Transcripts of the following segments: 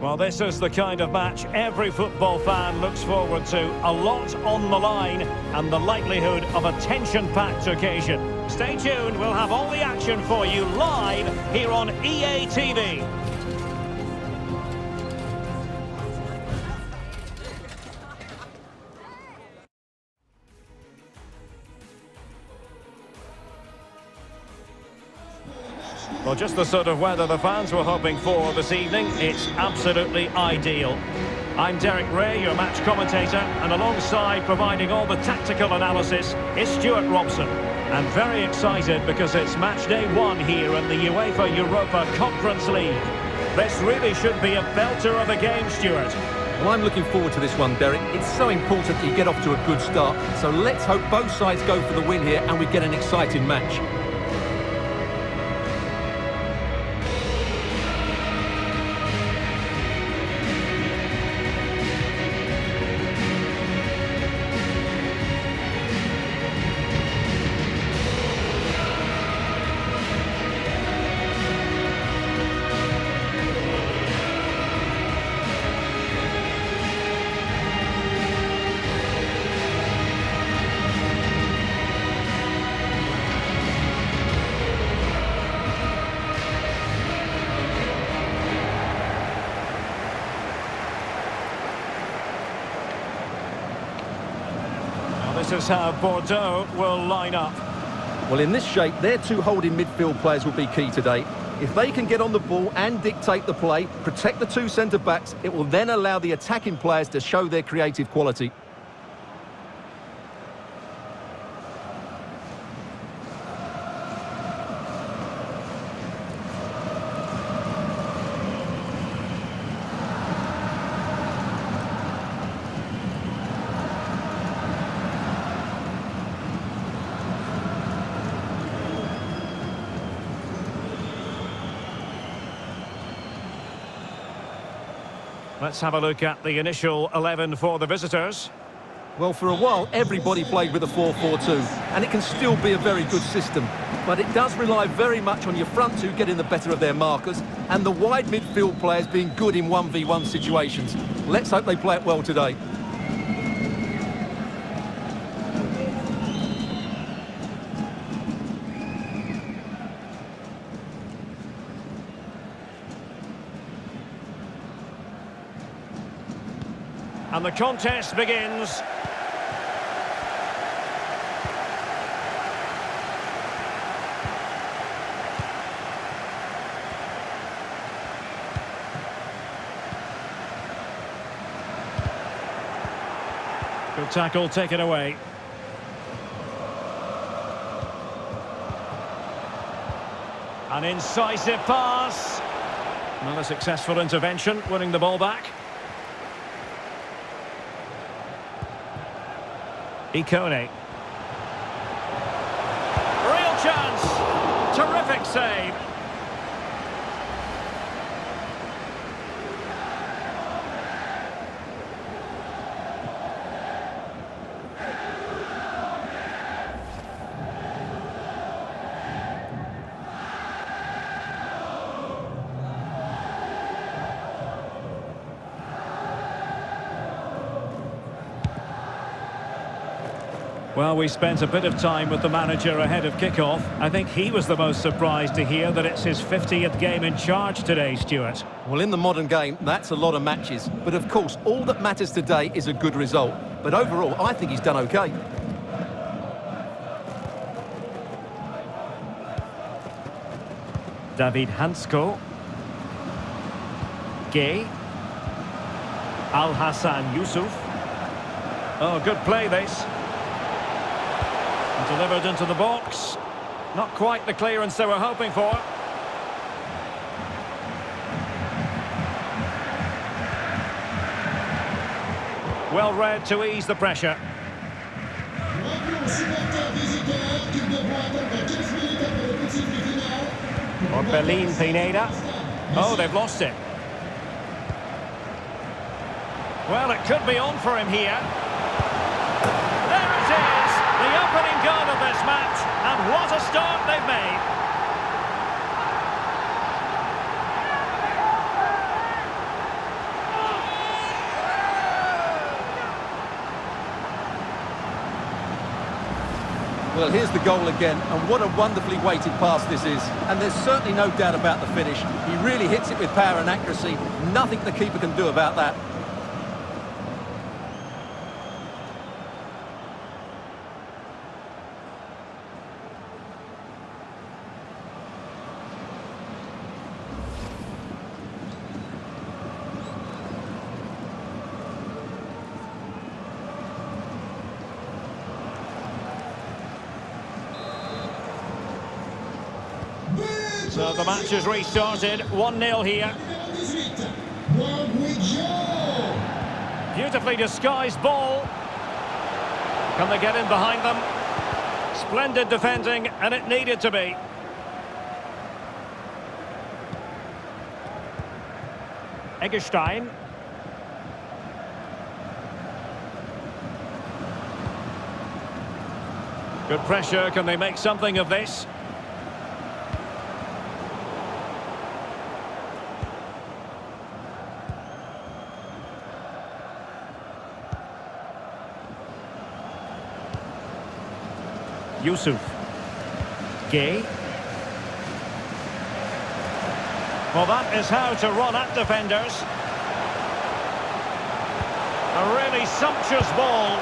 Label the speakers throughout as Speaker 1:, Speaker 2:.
Speaker 1: Well, this is the kind of match every football fan looks forward to. A lot on the line and the likelihood of a tension-packed occasion. Stay tuned, we'll have all the action for you live here on EA TV. Well, just the sort of weather the fans were hoping for this evening. It's absolutely ideal. I'm Derek Rae, your match commentator, and alongside providing all the tactical analysis is Stuart Robson. And very excited because it's match day one here in the UEFA Europa Conference League. This really should be a belter of a game, Stuart.
Speaker 2: Well, I'm looking forward to this one, Derek. It's so important you get off to a good start. So let's hope both sides go for the win here and we get an exciting match.
Speaker 1: This is how Bordeaux will line up.
Speaker 2: Well, in this shape, their two holding midfield players will be key today. If they can get on the ball and dictate the play, protect the two centre-backs, it will then allow the attacking players to show their creative quality.
Speaker 1: Let's have a look at the initial 11 for the visitors.
Speaker 2: Well, for a while, everybody played with a 4-4-2, and it can still be a very good system. But it does rely very much on your front two getting the better of their markers, and the wide midfield players being good in 1v1 situations. Let's hope they play it well today.
Speaker 1: And the contest begins. Good tackle taken away. An incisive pass. Another successful intervention, winning the ball back. Ikone. Real chance. Terrific save. We spent a bit of time with the manager ahead of kick-off. I think he was the most surprised to hear that it's his 50th game in charge today, Stuart.
Speaker 2: Well, in the modern game, that's a lot of matches. But of course, all that matters today is a good result. But overall, I think he's done okay.
Speaker 1: David Hancko. Gueye. Al-Hassan Yusuf. Oh, good play, this. Delivered into the box. Not quite the clearance they were hoping for. Well read to ease the pressure. Orbelin Pineda. Oh, they've lost it. Well, it could be on for him here. of this match, and what a start they've made.
Speaker 2: Well, here's the goal again, and what a wonderfully weighted pass this is. And there's certainly no doubt about the finish. He really hits it with power and accuracy. Nothing the keeper can do about that.
Speaker 1: So the match has restarted. 1-0 here. Beautifully disguised ball. Can they get in behind them? Splendid defending, and it needed to be. Eggestein. Good pressure. Can they make something of this? Yusuf. Gueye. Well, that is how to run at defenders. A really sumptuous ball.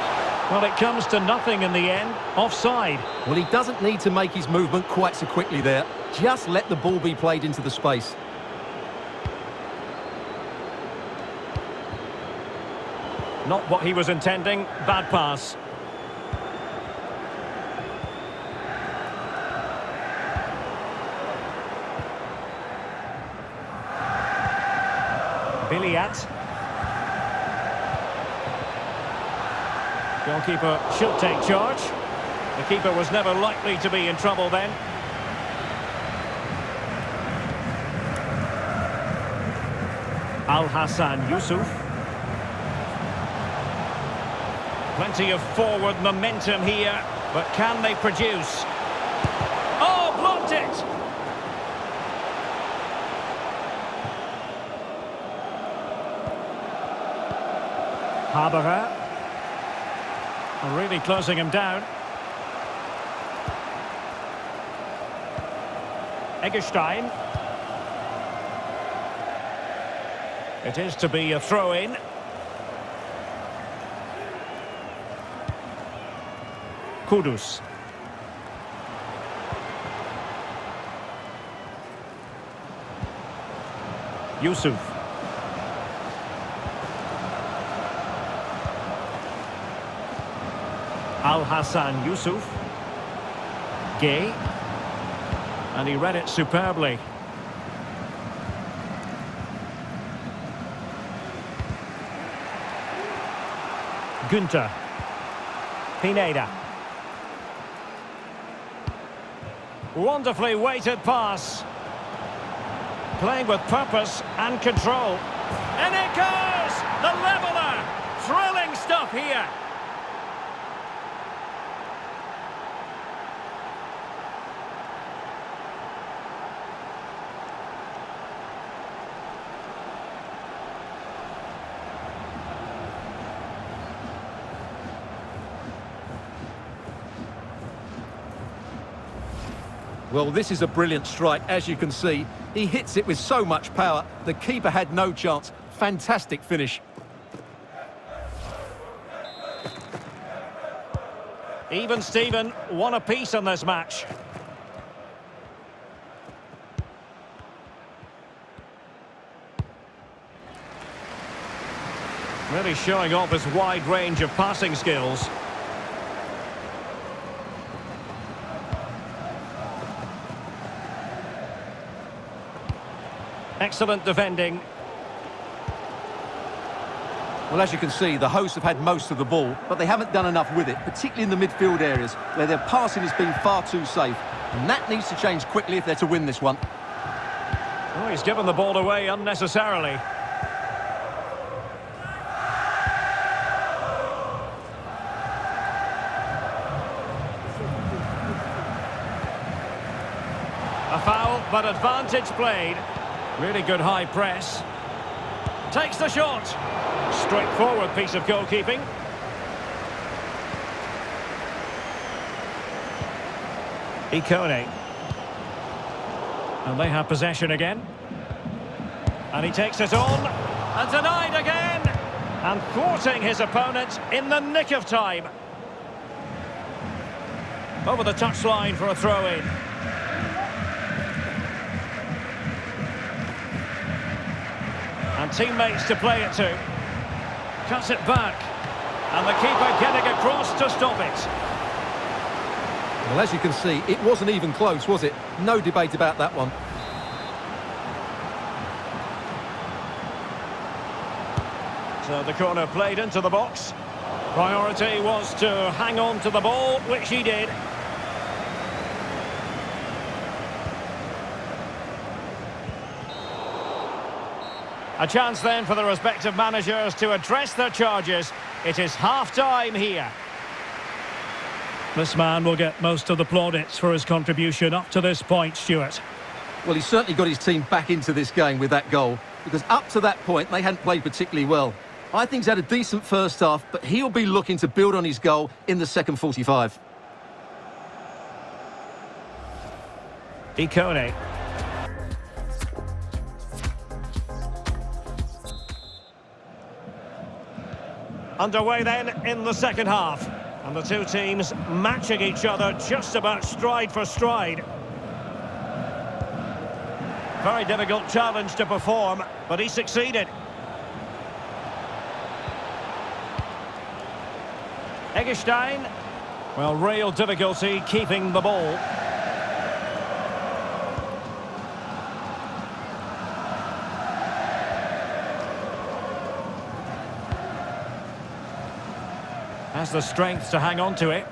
Speaker 1: Well, it comes to nothing in the end. Offside.
Speaker 2: Well, he doesn't need to make his movement quite so quickly there. Just let the ball be played into the space.
Speaker 1: Not what he was intending. Bad pass. Billiat. Goalkeeper should take charge. The keeper was never likely to be in trouble then. Al-Hassan Yusuf. Plenty of forward momentum here, but can they produce? Oh, blocked it! Haberer. Really closing him down. Eggestein. It is to be a throw-in. Kudus. Yusuf. Al-Hassan Yusuf. Gueye. And he read it superbly. Günther. Pineda. Wonderfully weighted pass. Playing with purpose and control. And it goes! The leveller! Thrilling stuff here.
Speaker 2: Well, this is a brilliant strike, as you can see. He hits it with so much power. The keeper had no chance. Fantastic finish.
Speaker 1: Even Steven, one apiece on this match. Really showing off his wide range of passing skills. Excellent defending.
Speaker 2: Well, as you can see, the hosts have had most of the ball, but they haven't done enough with it, particularly in the midfield areas, where their passing has been far too safe. And that needs to change quickly if they're to win this one.
Speaker 1: Oh, he's given the ball away unnecessarily. A foul, but advantage played. Really good high press. Takes the shot. Straightforward piece of goalkeeping. Ikone. And they have possession again. And he takes it on. And denied again. And thwarting his opponent in the nick of time. Over the touchline for a throw-in. And teammates to play it to. Cuts it back. And the keeper getting across to stop it.
Speaker 2: Well, as you can see, it wasn't even close, was it? No debate about that one.
Speaker 1: So the corner played into the box. Priority was to hang on to the ball, which he did. A chance then for the respective managers to address their charges. It is half-time here. This man will get most of the plaudits for his contribution up to this point, Stuart.
Speaker 2: Well, he certainly got his team back into this game with that goal, because up to that point, they hadn't played particularly well. I think he's had a decent first half, but he'll be looking to build on his goal in the second 45.
Speaker 1: Ikone. Underway then in the second half. And the two teams matching each other just about stride for stride. Very difficult challenge to perform, but he succeeded. Eggestein. Well, real difficulty keeping the ball. Has the strength to hang on to it.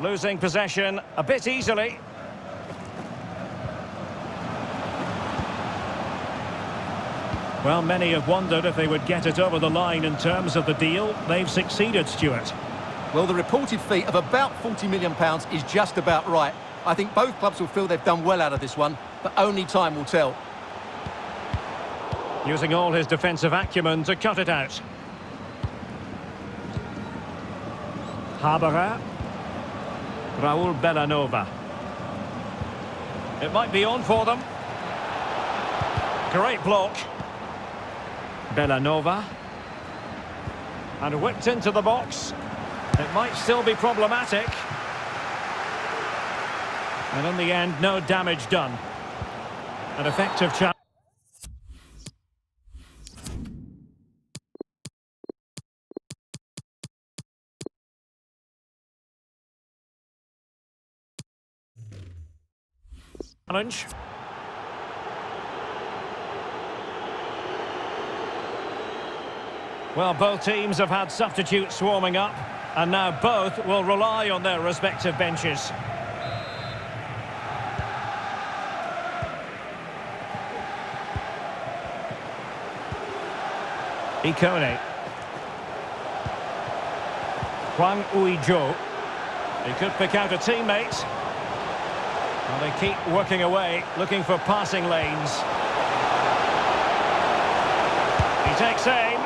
Speaker 1: Losing possession a bit easily. Well, many have wondered if they would get it over the line in terms of the deal. They've succeeded, Stuart.
Speaker 2: Well, the reported fee of about £40 million is just about right. I think both clubs will feel they've done well out of this one, but only time will tell.
Speaker 1: Using all his defensive acumen to cut it out. Haberer. Raul Bellanova. It might be on for them. Great block. Bellanova. And whipped into the box. It might still be problematic. And in the end, no damage done. An effective chance. Challenge. Well, both teams have had substitutes swarming up, and now both will rely on their respective benches. Ikone. Hwang Ui-jo. He could pick out a teammate. Well, they keep working away, looking for passing lanes. He takes aim.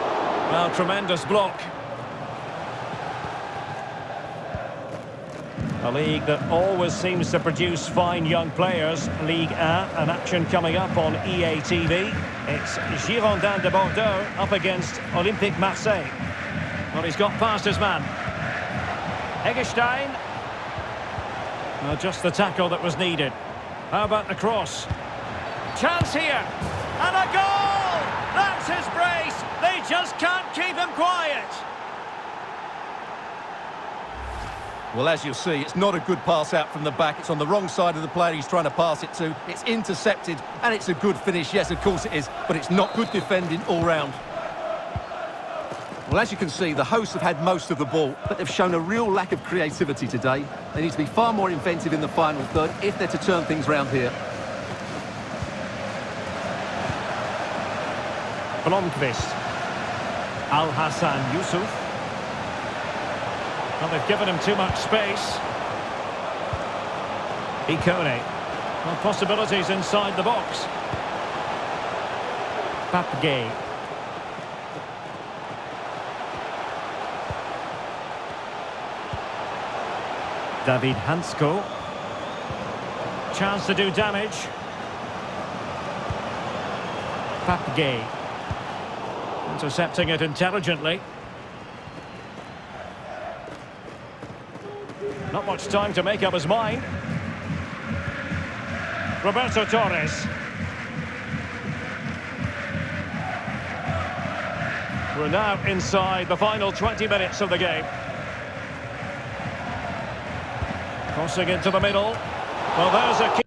Speaker 1: Well, tremendous block. A league that always seems to produce fine young players. Ligue 1, an action coming up on EA TV. It's Girondins de Bordeaux up against Olympique Marseille. Well, he's got past his man. Eggestein. Well, just the tackle that was needed. How about the cross? Chance here. And a goal! That's his brace. They just can't keep him quiet.
Speaker 2: Well, as you'll see, it's not a good pass out from the back. It's on the wrong side of the player he's trying to pass it to. It's intercepted, and it's a good finish. Yes, of course it is, but it's not good defending all round. Well, as you can see, the hosts have had most of the ball, but they've shown a real lack of creativity today. They need to be far more inventive in the final third if they're to turn things round here.
Speaker 1: Blomqvist. Al Hassan Yusuf. Well, they've given him too much space. Ikone. Well, possibilities inside the box. Pape Gueye. David Hancko. Chance to do damage. Pape Gueye. Intercepting it intelligently. Not much time to make up his mind. Roberto Torres. We're now inside the final 20 minutes of the game. Crossing into the middle. Well, there's a...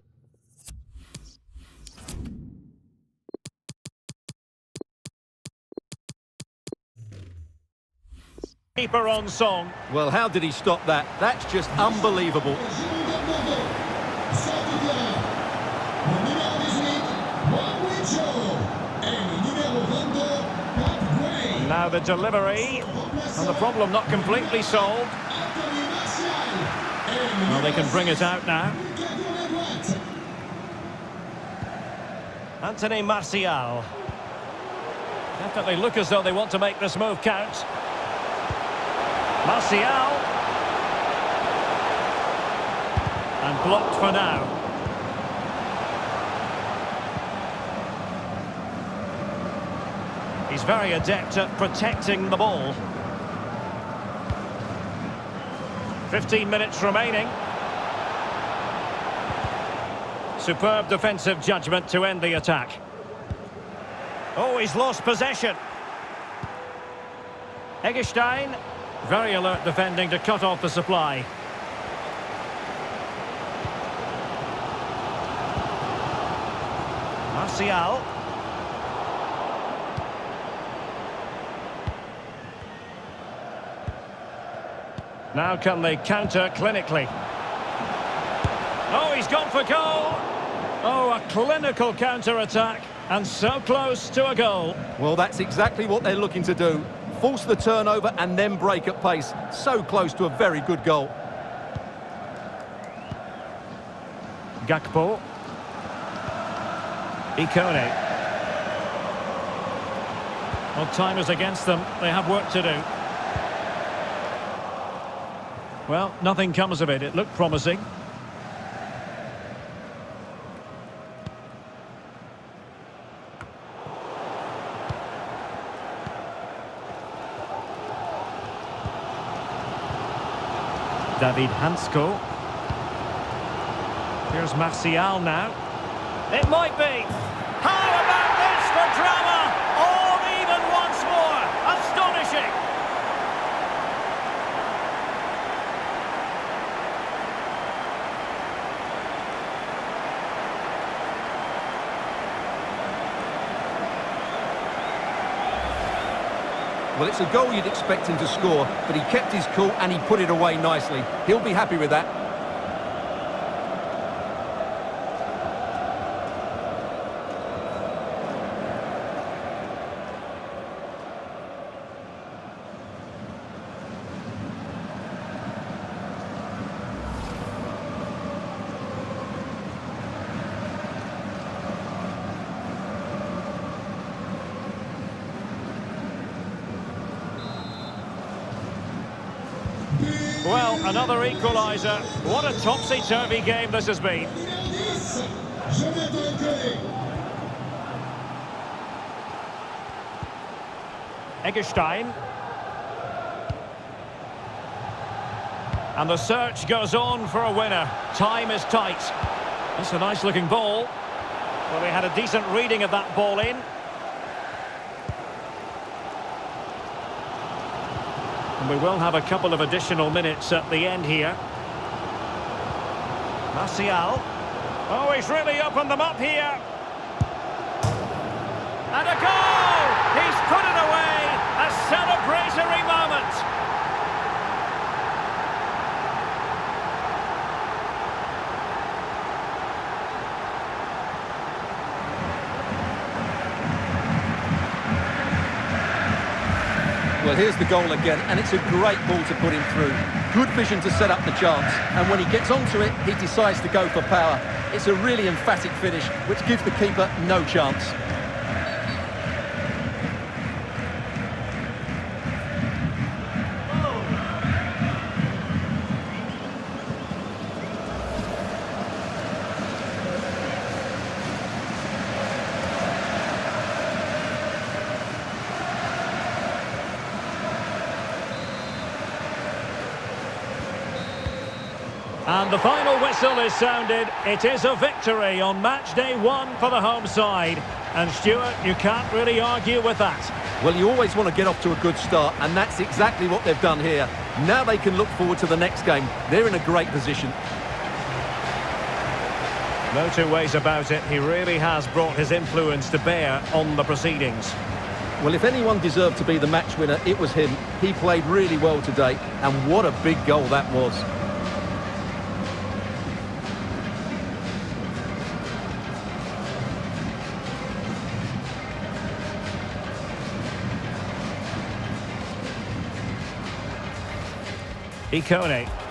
Speaker 1: Keeper on song.
Speaker 2: Well, how did he stop that? That's just unbelievable.
Speaker 1: Now the delivery. And the problem not completely solved. Well, they can bring it out now. Anthony Martial. Definitely look as though they want to make this move count. Martial. And blocked for now. He's very adept at protecting the ball. 15 minutes remaining. Superb defensive judgment to end the attack. Oh, he's lost possession. Eggestein, very alert defending to cut off the supply. Martial. Now can they counter clinically? Oh, he's gone for goal! Oh, a clinical counter-attack, and so close to a goal.
Speaker 2: Well, that's exactly what they're looking to do. Force the turnover and then break at pace. So close to a very good goal.
Speaker 1: Gakpo. Ikone. Well, time is against them. They have work to do. Well, nothing comes of it. It looked promising. David Hancko. Here's Martial now. It might be. How about this for drama? All even once more. Astonishing.
Speaker 2: Well, it's a goal you'd expect him to score, but he kept his cool and he put it away nicely. He'll be happy with that.
Speaker 1: Well, another equaliser. What a topsy-turvy game this has been. Eggestein. And the search goes on for a winner. Time is tight. That's a nice-looking ball. Well, they had a decent reading of that ball in. And we will have a couple of additional minutes at the end here. Martial. Oh, he's really opened them up here. And a goal! He's put it away! A celebratory moment!
Speaker 2: Well, here's the goal again, and it's a great ball to put him through. Good vision to set up the chance, and when he gets onto it, he decides to go for power. It's a really emphatic finish, which gives the keeper no chance.
Speaker 1: And the final whistle is sounded. It is a victory on match day one for the home side. And Stuart, you can't really argue with that.
Speaker 2: Well, you always want to get off to a good start, and that's exactly what they've done here. Now they can look forward to the next game. They're in a great position.
Speaker 1: No two ways about it. He really has brought his influence to bear on the proceedings.
Speaker 2: Well, if anyone deserved to be the match winner, it was him. He played really well today, and what a big goal that was.
Speaker 1: Ikone.